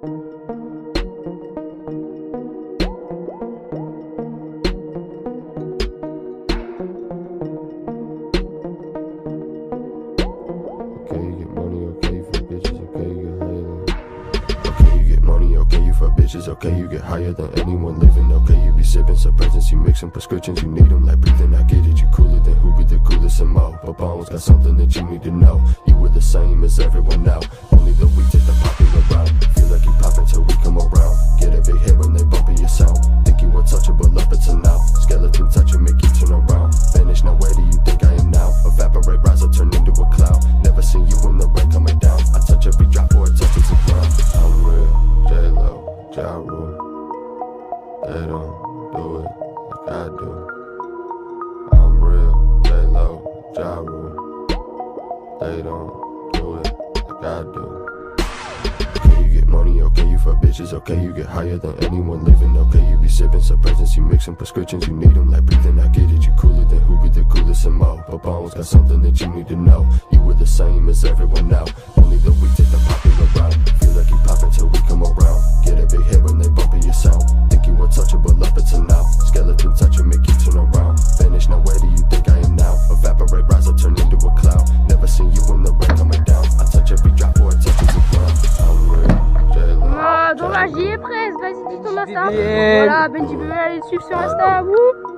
bitches, okay, you get higher than. Okay, you get money, okay, you for bitches, okay, you get higher than anyone living, okay, you be sipping suppressants, you mixing prescriptions, you need them like breathing, I get it, you cooler than who be the coolest and mo. But Bones got something that you need to know. You were the same as everyone now, only the weak Ja They don't do it like I do. I'm real, J-Lo, Ja Rule. They don't do it like I do. Okay, you get money, okay, you for bitches, okay, you get higher than anyone living, okay, you be sipping suppressants, you mixing prescriptions, you need them like breathing, I get it, you cooler than who be the coolest and mo. But Bones got something that you need to know. You were the same as everyone now, Insta. Voilà, Benji Bebel, allez le suivre sur Insta. Wouh